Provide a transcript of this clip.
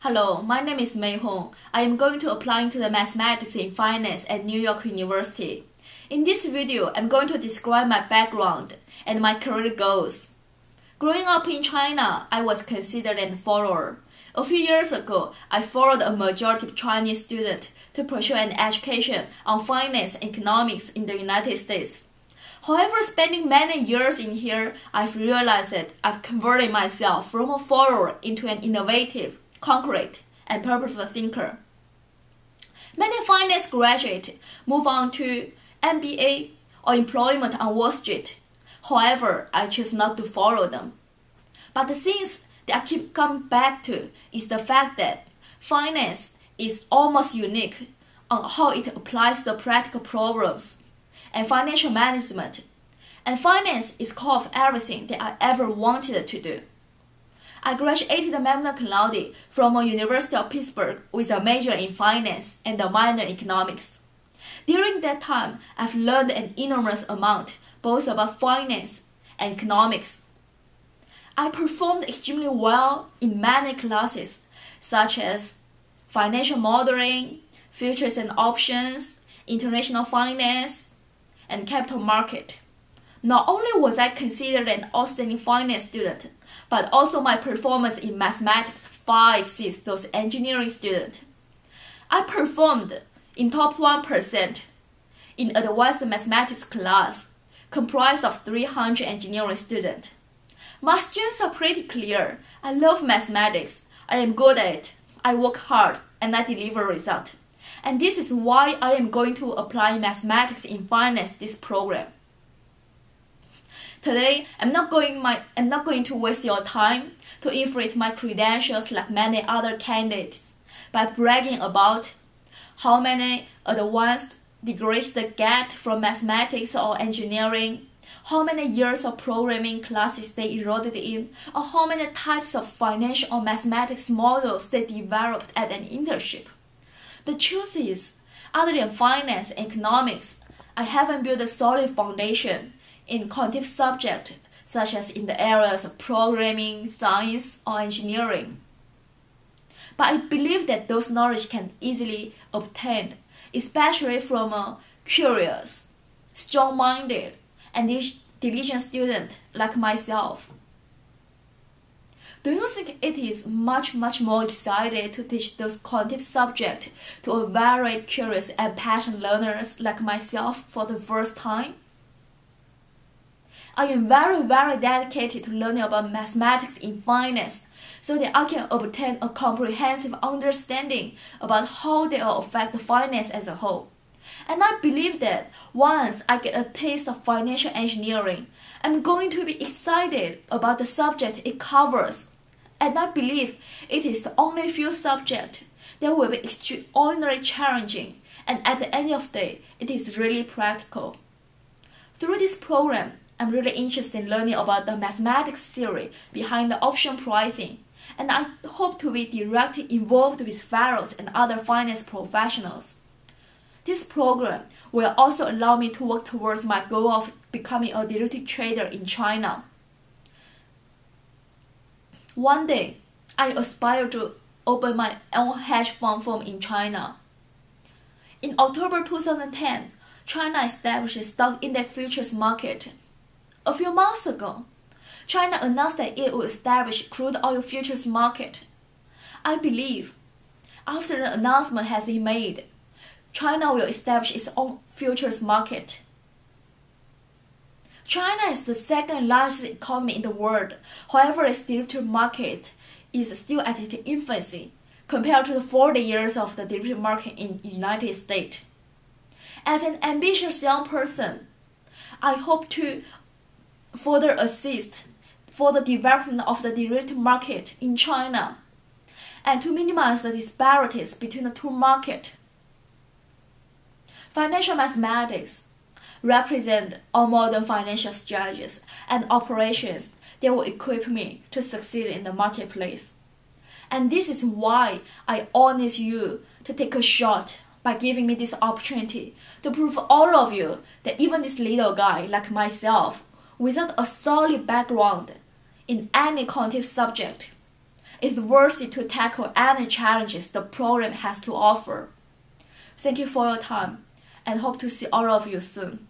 Hello, my name is Mei Hong. I am going to apply into the mathematics in finance at New York University. In this video, I'm going to describe my background and my career goals. Growing up in China, I was considered a follower. A few years ago, I followed a majority of Chinese students to pursue an education on finance and economics in the United States. However, spending many years in here, I've realized that I've converted myself from a follower into an innovative, concrete, and purposeful thinker. Many finance graduates move on to MBA or employment on Wall Street. However, I choose not to follow them. But the things that I keep coming back to is the fact that finance is almost unique on how it applies to practical problems and financial management. And finance is core of everything that I ever wanted to do. I graduated magna cum laude from the University of Pittsburgh with a major in finance and a minor in economics. During that time, I've learned an enormous amount both about finance and economics. I performed extremely well in many classes such as financial modeling, futures and options, international finance, and capital market. Not only was I considered an outstanding finance student, but also my performance in mathematics far exceeds those engineering students. I performed in top 1% in advanced mathematics class comprised of 300 engineering students. My strengths are pretty clear. I love mathematics. I am good at it. I work hard and I deliver results. And this is why I am going to apply mathematics in finance this program. Today, I'm not going my I'm not going to waste your time to inflate my credentials like many other candidates by bragging about how many advanced degrees they get from mathematics or engineering, how many years of programming classes they enrolled in, or how many types of financial or mathematics models they developed at an internship. The truth is, other than finance and economics, I haven't built a solid foundation in quantitative subjects such as in the areas of programming, science, or engineering. But I believe that those knowledge can easily obtained, especially from a curious, strong-minded, and diligent student like myself. Do you think it is much, much more exciting to teach those quantitative subjects to a very curious and passionate learners like myself for the first time? I am very, very dedicated to learning about mathematics in finance so that I can obtain a comprehensive understanding about how they will affect finance as a whole. And I believe that once I get a taste of financial engineering, I'm going to be excited about the subject it covers. And I believe it is the only few subject that will be extraordinarily challenging and at the end of the day, it is really practical. Through this program, I'm really interested in learning about the mathematics theory behind the option pricing, and I hope to be directly involved with fellows and other finance professionals. This program will also allow me to work towards my goal of becoming a derivative trader in China. One day, I aspire to open my own hedge fund firm in China. In October 2010, China established stock index futures market a few months ago, China announced that it would establish crude oil futures market. I believe after the announcement has been made, China will establish its own futures market. China is the second largest economy in the world. However, its derivative market is still at its infancy compared to the 40 years of the derivative market in United States. As an ambitious young person, I hope to further assist for the development of the derivative market in China and to minimize the disparities between the two markets. Financial mathematics represent all modern financial strategies and operations that will equip me to succeed in the marketplace. And this is why I honor you to take a shot by giving me this opportunity to prove all of you that even this little guy like myself without a solid background in any quantitative subject. is worthy to tackle any challenges the program has to offer. Thank you for your time and hope to see all of you soon.